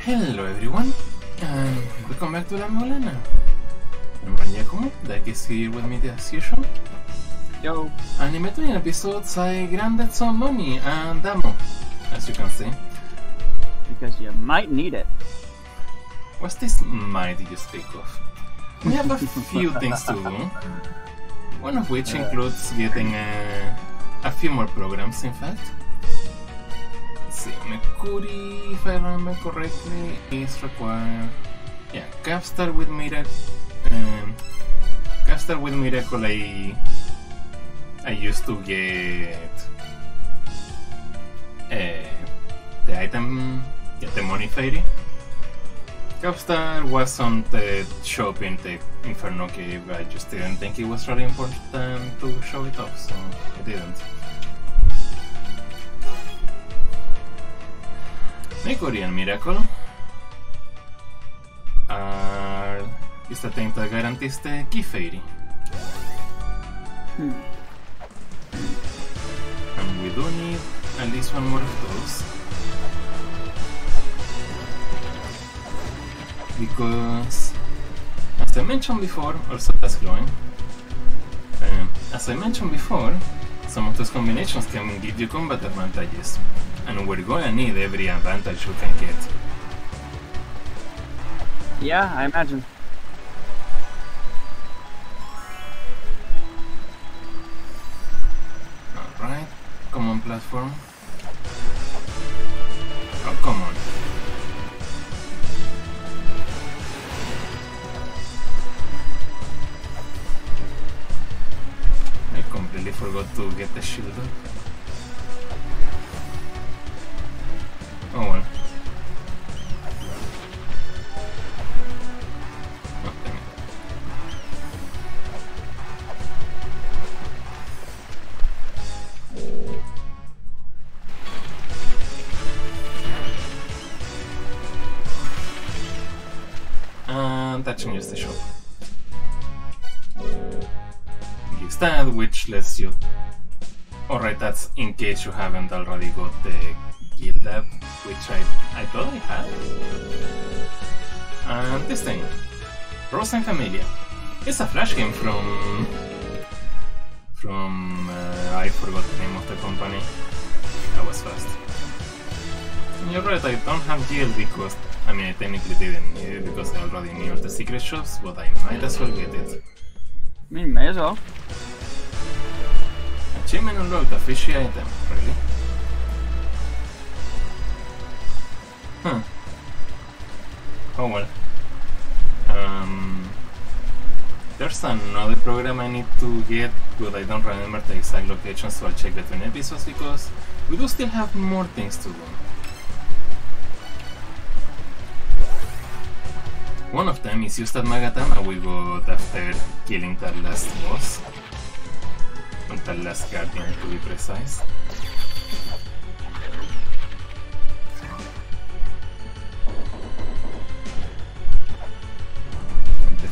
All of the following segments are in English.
Hello everyone, and welcome back to La Mulana. I'm Ran Yakumo, Dark is here with me as usual. Yo. And in between episodes I granted some money and ammo, as you can see. Because you might need it. What's this might you speak of? We have a few things to do, one of which includes getting uh, a few more programs in fact. See, Mekuri, if I remember correctly, is required. Yeah, Capstar with Miracle. Um, Capstar with Miracle, I, I used to get uh, the item, get the money fairy. Capstar was on the shop in the Inferno Cave. I just didn't think it was really important to show it off, so I didn't. And Miracle are is the thing that guarantees the key fairy. Hmm. And we do need at least one more of those. Because, as I mentioned before, also that's glowing. Um, as I mentioned before, some of those combinations can give you combat advantages, and we're gonna need every advantage we can get. Yeah, I imagine. Alright, common platform. Oh, come on. I completely forgot to get the shield up. Oh well. It. And that changes the shop. Gives that, which lets you. Alright, that's in case you haven't already got the app, which I, I thought I had. And this thing, Rosa and Camellia. It's a flash game from. from. Uh, I forgot the name of the company. That was fast. You're right, I don't have guild because. I mean, I technically didn't need it because I already knew the secret shops, but I might as well get it. I mean, may as well. Achievement unlocked, a fishy item, really? Huh. Oh well. Um, there's another program I need to get, but I don't remember the exact location, so I'll check between episodes because we do still have more things to do. One of them is used at Magatama we got after killing that last boss. Or that last guardian to be precise.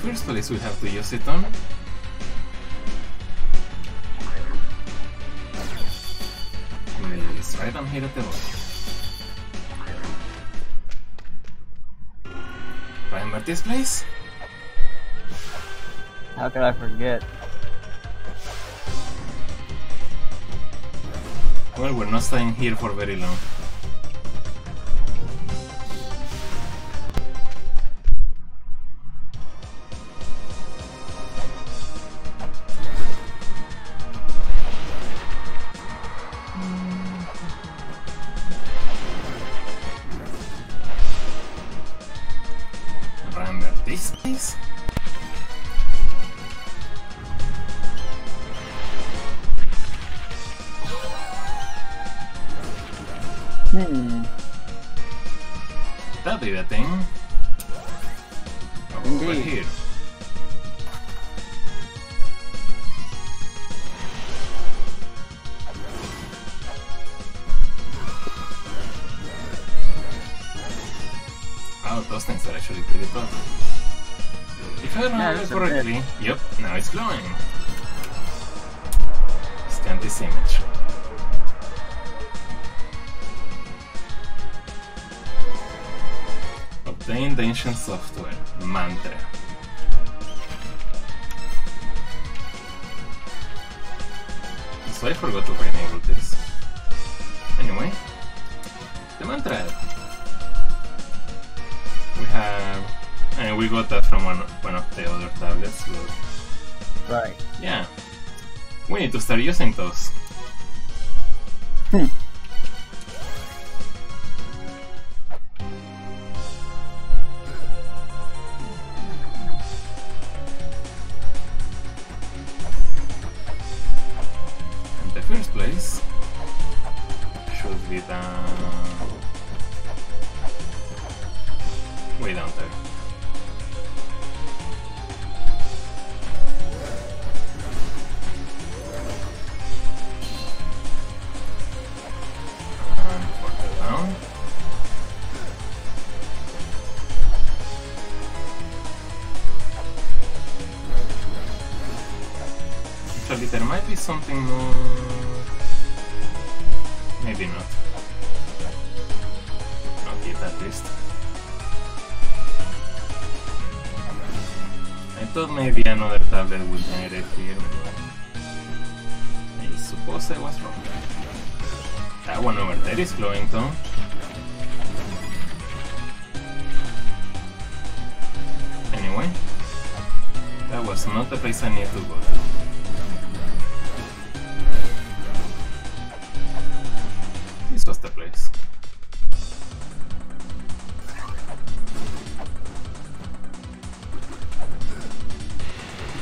First place we have to use it on is right on here at the bottom. Remember this place? How could I forget? Well, we're not staying here for very long. Those things are actually pretty tough. If I remember a correctly, yep, now it's glowing. Scan this image. obtain the ancient software. Mantra. So I forgot to enable this. Anyway, the mantra. Have, and we got that from one one of the other tablets. But Right. yeah, we need to start using those. Hmm. In the first place, should be down. Down there. Actually, there might be something more. Maybe another tablet would generate here, I suppose I was wrong. Ah, that one over there is glowing though. Anyway, that was not the place I need to go to.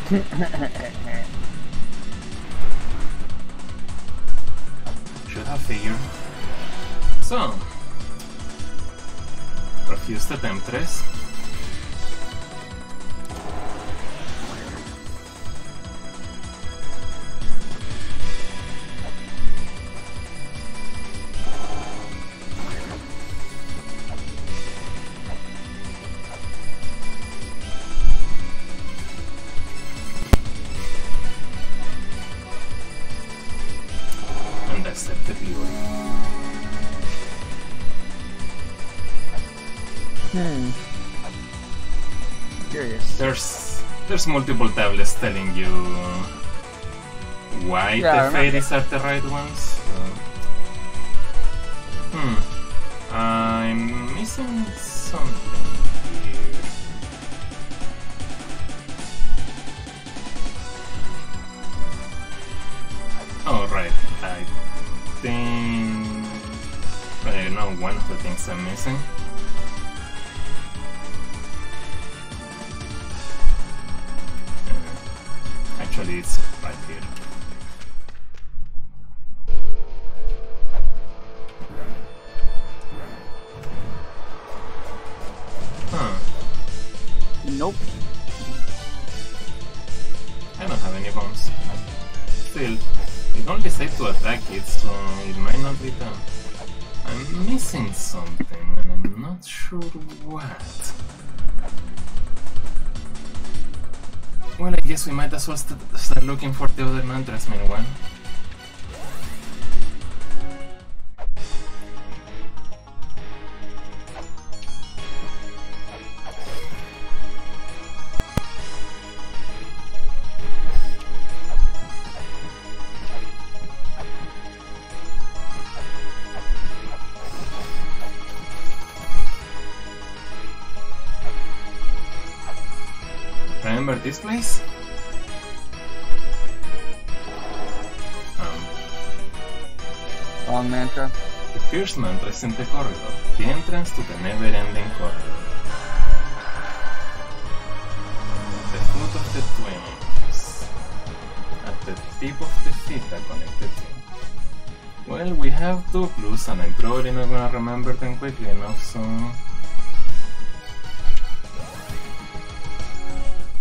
Ha ha ha. Hmm. Curious. There's there's multiple tablets telling you why Yeah, the fairies are the right ones. So. Hmm. I'm missing something. Oh right, I think I don't know one of the things I'm missing. Here. Huh. Nope. I don't have any bombs. Still, it only said to attack it, so it might not be done. I'm missing something, and I'm not sure what. Well, I guess we might as well st start looking for the other mantras meanwhile. This place? Um, Wrong mantra. the first mantra is in the corridor, the entrance to the never-ending corridor. At the foot of the twins, at the tip of the feet that connect the. Well, we have two clues, and I'm probably not gonna remember them quickly enough, so.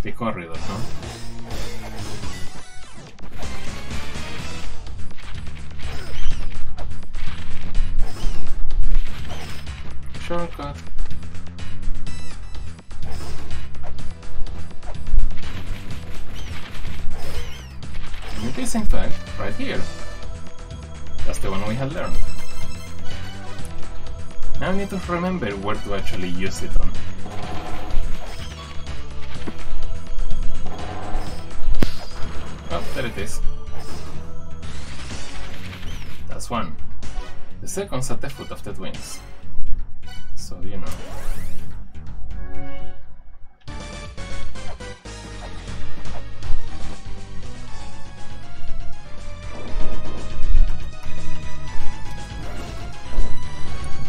The corridor, no? Shortcut. In fact right here. That's the one we had learned. Now I need to remember where to actually use it on. Second's at the foot of the twins. So, you know.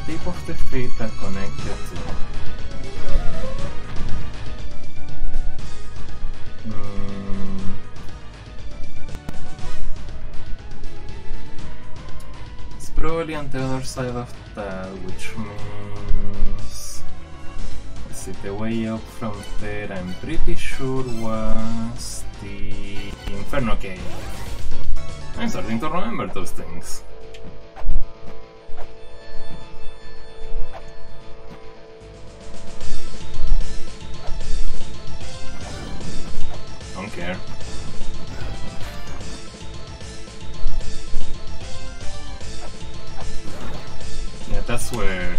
Tip of the feet are connected to on the other side of that, uh, which means. Let's see, the way up from there, I'm pretty sure was the Inferno Cave. I'm starting to remember those things. That's where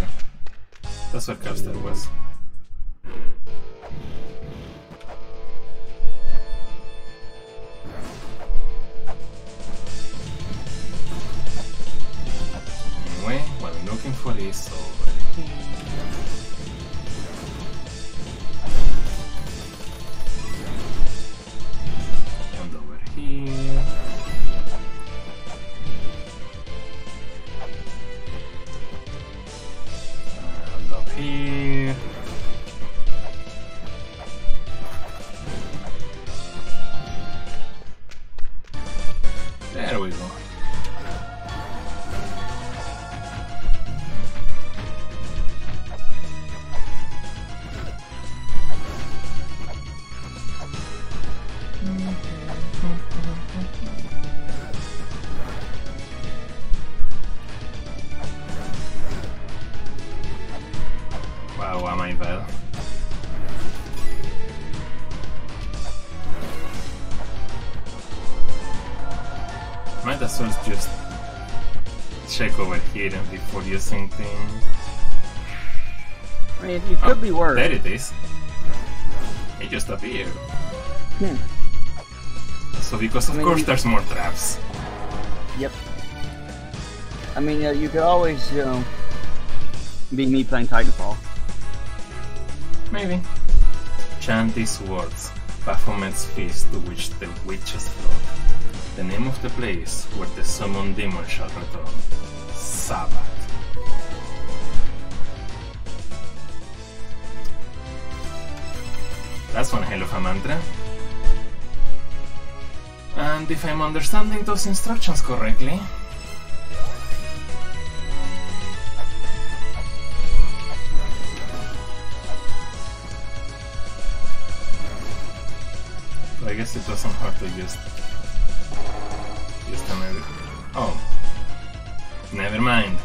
that's where Capstar was. Anyway, what I'm looking for is over here. Check over here before using things. I mean, you could be worse. There it is. It just appeared. Hmm. So because of I mean, course there's more traps. Yep. I mean, uh, you could always, you know, be me playing Titanfall. Maybe. Chant these words. Baphomet's feast to which the witches flock. The name of the place where the summoned demon shall return. That's one hell of a mantra. And if I'm understanding those instructions correctly, I guess it doesn't hurt to just just another. Never mind.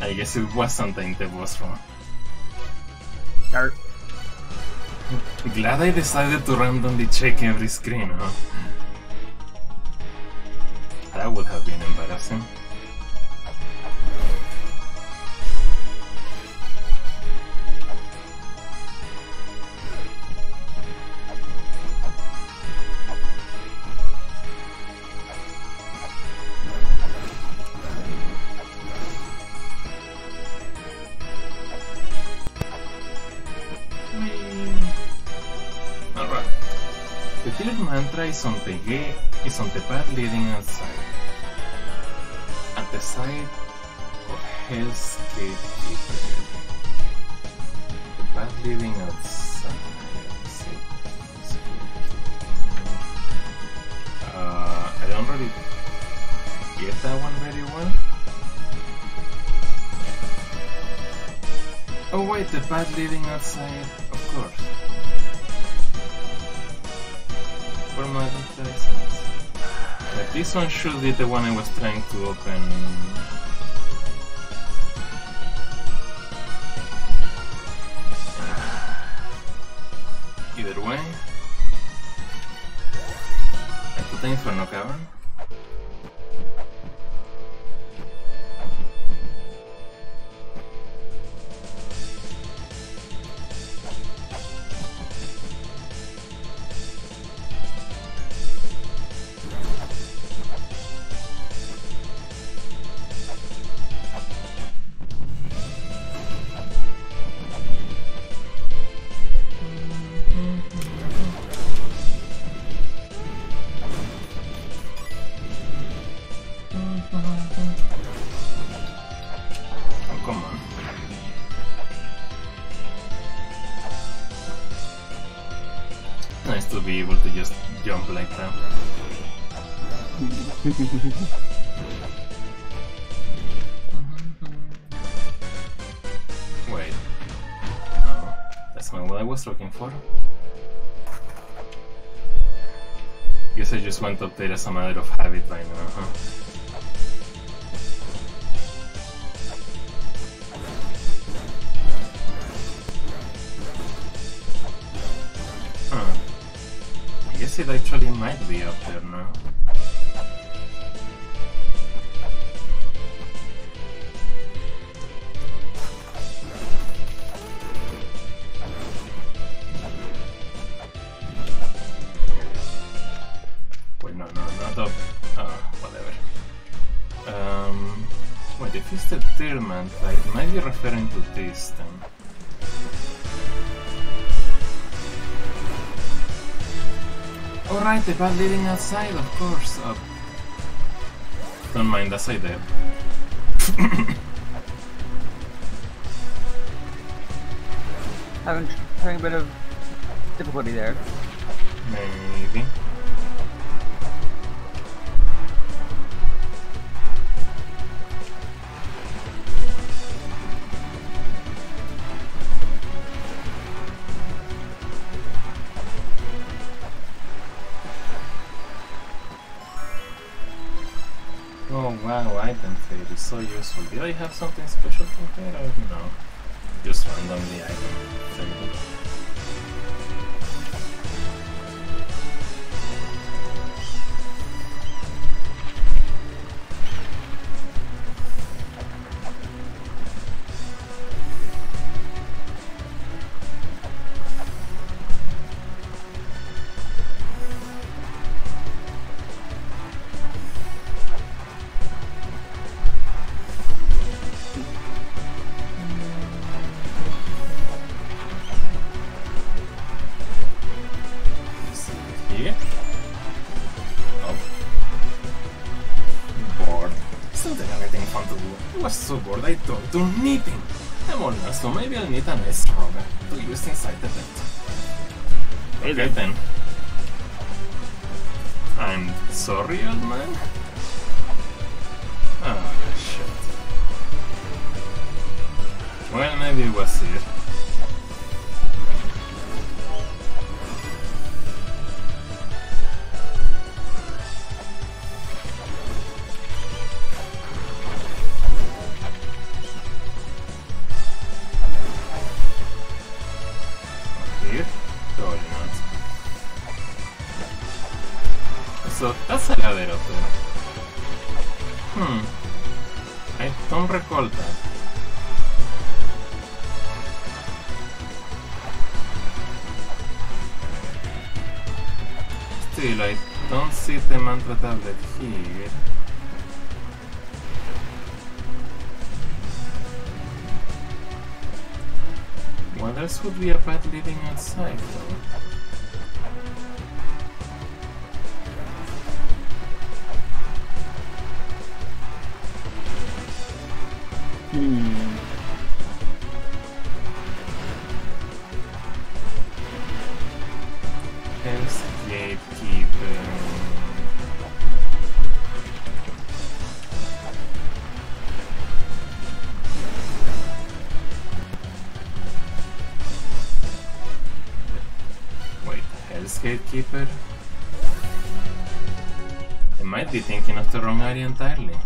I guess it was something that was wrong. Glad I decided to randomly check every screen, huh? That would have been embarrassing. Alright. The third mantra is on the gate is on the path leading outside. At the side of Hell's Gate The path leading outside. Uh, I don't really get that one very well. Oh wait, the path leading outside, This one should be the one I was trying to open. Jump like that. Wait. No, that's not what I was looking for. Guess I just went up there as a matter of habit right now? Huh. Guess it actually might be up there now. Wait, no, no, not up. Uh, whatever. Um, wait, if it's the third man, I might be referring to this then. Alright, the path leading outside, of course. Uh, don't mind, that's I did. Having having a bit of difficulty there. Maybe. Trade is so useful. Did I have something special from here or no? Just randomly item traded. So bored I don't do anything. I'm now, so maybe I'll need a nice rubber to use inside the tent. Hey Okay then. I'm sorry, old man. Oh, shit. Well, maybe it was here. Recall that. Still, I don't see the mantra tablet here. What else would be a path leading outside, though? Gatekeeper. Wait, Hell's Gatekeeper? I might be thinking of the wrong area entirely.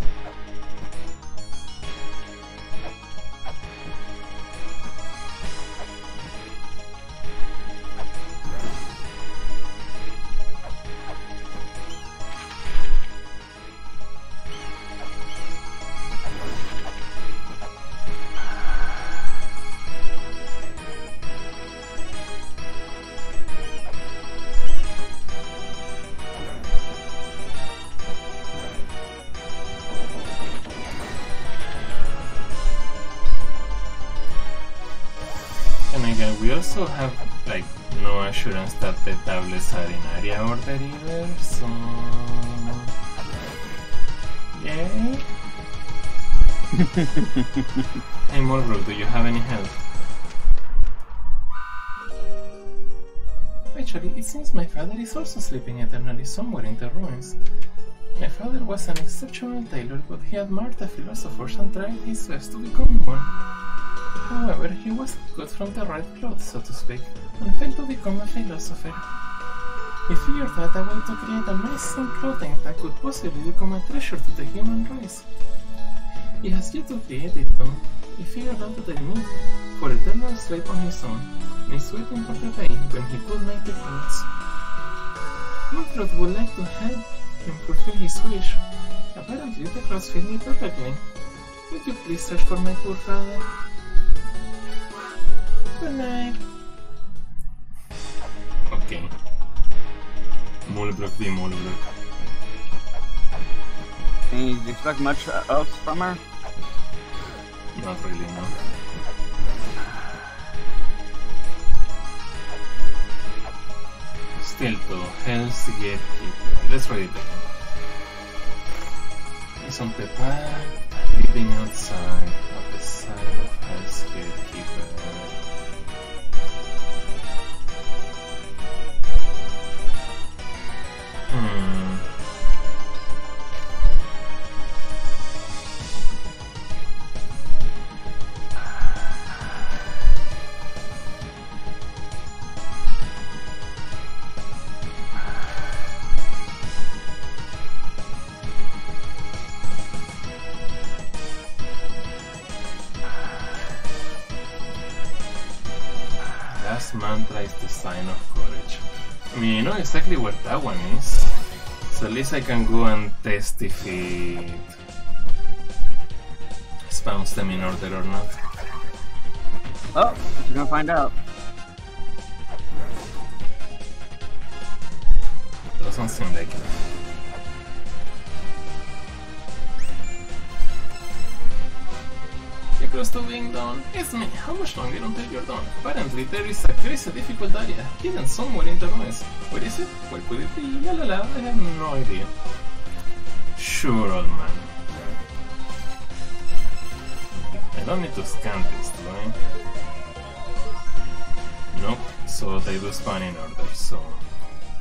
No assurance that the tablets are in area order either, so yay. hey Morgro, do you have any help? Actually, it seems my father is also sleeping eternally somewhere in the ruins. My father was an exceptional tailor, but he admired the philosophers and tried his best to become one. However, he was cut from the right cloth, so to speak, and failed to become a philosopher. He figured out a way to create amazing clothing that could possibly become a treasure to the human race. He has yet to create it though. He figured out tell me, for eternal slave on his own, and is waiting for the day when he could make the clothes. Wilfred would like to help him fulfill his wish. Apparently the clothes fit me perfectly. Would you please search for my poor father? Good night. Okay. Målblock, det är målblock. Can you expect much else from her? Not really, no. Still though, Hell's Gatekeeper. Let's read it again. The path, living outside of the side of Hell's Gatekeeper. Least I can go and test if it spawns them in order or not. Oh, we're gonna find out. Doesn't seem like it. Close to being done. It's me. How much longer until you're done? Apparently, there is a crazy difficult area hidden somewhere in the ruins. Where is it? Where could it be? La la la. I have no idea. Sure, old man. I don't need to scan this, do I? Nope. So they do spawn in order. So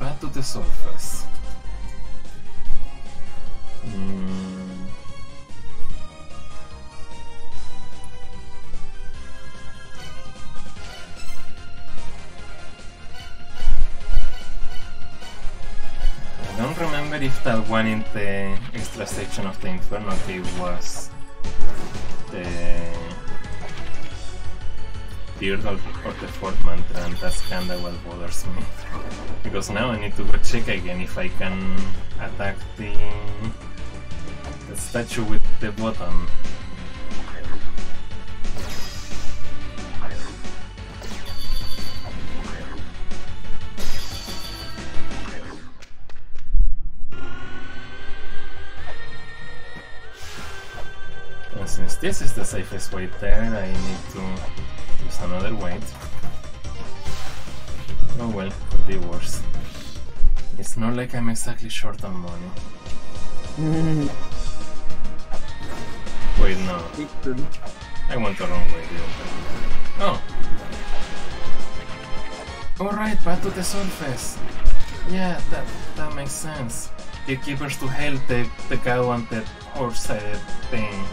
back to the surface. Mm. Don't remember if that one in the extra section of the Inferno Cave was the third or, the fourth mantra, and that's kinda what bothers me. Because now I need to go check again if I can attack the, the statue with the button. This is the safest way there, I need to use another weight. Oh well, could be worse. It's not like I'm exactly short on money. Wait, no. I went the wrong way, didn't I? Oh. Alright, back to the surface. Yeah, that that makes sense. Gatekeepers to help the, the cow and the horse uh, thing.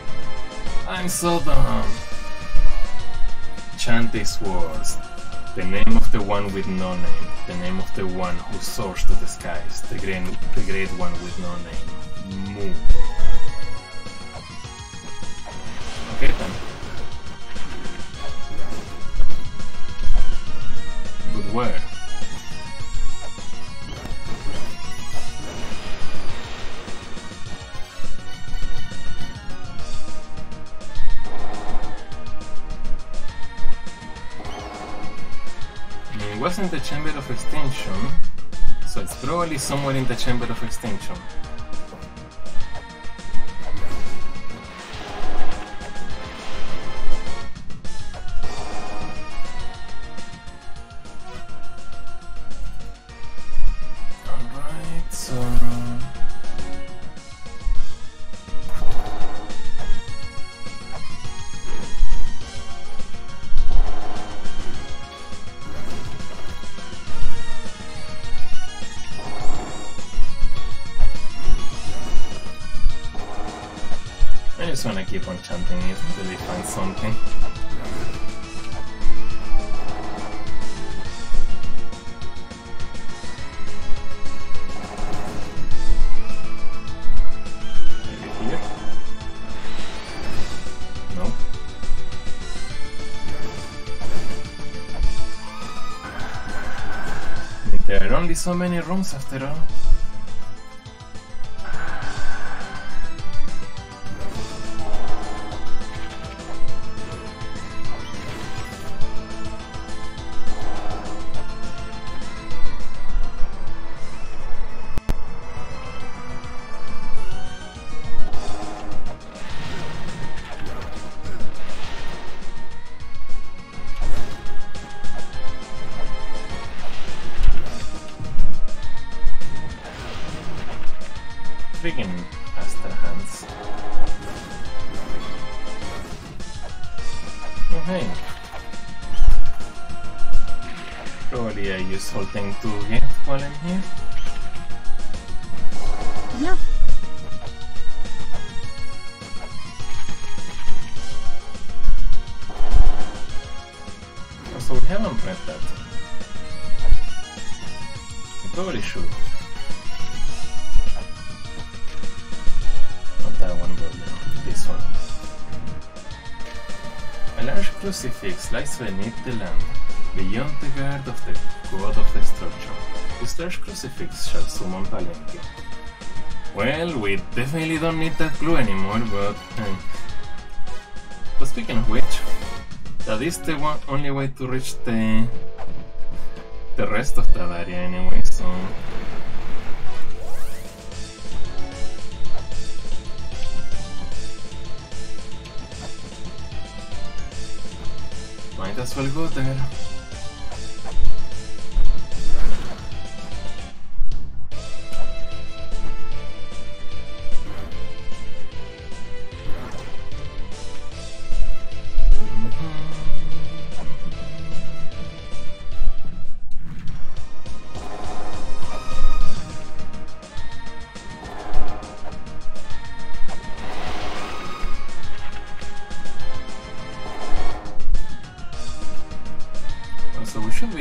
I'm so dumb. Chant these words. The name of the one with no name. The name of the one who soars to the skies. The great, the great one with no name. Mu. Okay then. But where? Somewhere in the Chamber of Extinction. Keep on chanting it until they find something. There are only so many rooms after all. Useful thing to while I'm here. Yeah. So we haven't read that. We probably should. Not that one, but this one. A large crucifix lies beneath the land, beyond the guard of the god of destruction. This large crucifix shall summon Palenque. Well, we definitely don't need that clue anymore, but... eh. But speaking of which, that is the one only way to reach the the rest of that area anyway, so might as well go there.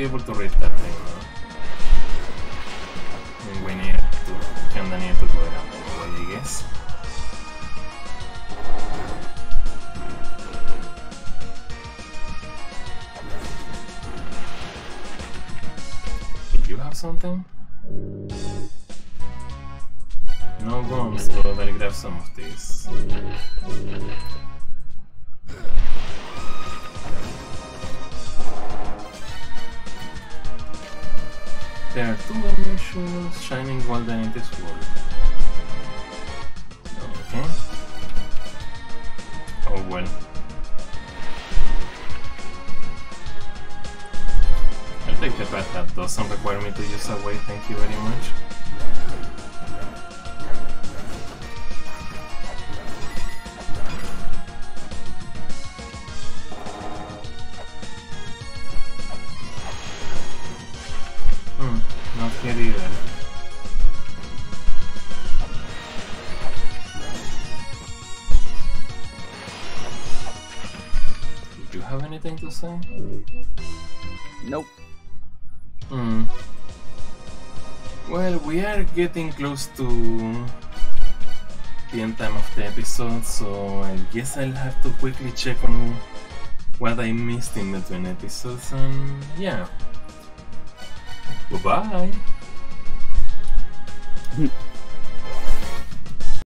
Able to read that thing we need to need to go around anyway, I guess. Did you have something? No bombs, but I'll grab some of these. That doesn't require me to use a way, thank you very much. Hmm, not. Did you have anything to say? Nope. We are getting close to the end time of the episode, so I guess I'll have to quickly check on what I missed in between episodes, and yeah. Goodbye.